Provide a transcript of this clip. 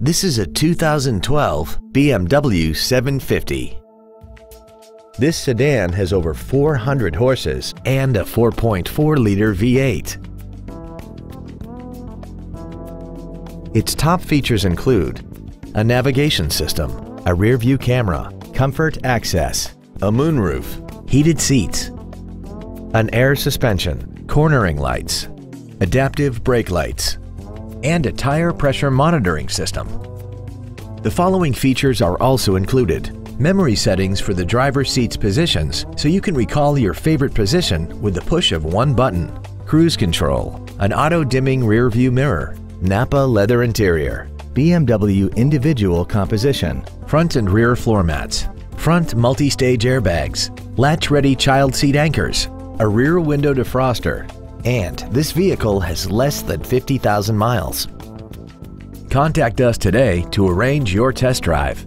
This is a 2012 BMW 750. This sedan has over 400 horses and a 4.4-liter V8. Its top features include a navigation system, a rear-view camera, comfort access, a moonroof, heated seats, an air suspension, cornering lights, adaptive brake lights, and a tire pressure monitoring system. The following features are also included. Memory settings for the driver's seat's positions so you can recall your favorite position with the push of one button. Cruise control, an auto-dimming rear view mirror, Nappa leather interior, BMW individual composition, front and rear floor mats, front multi-stage airbags, latch-ready child seat anchors, a rear window defroster, and this vehicle has less than 50,000 miles. Contact us today to arrange your test drive.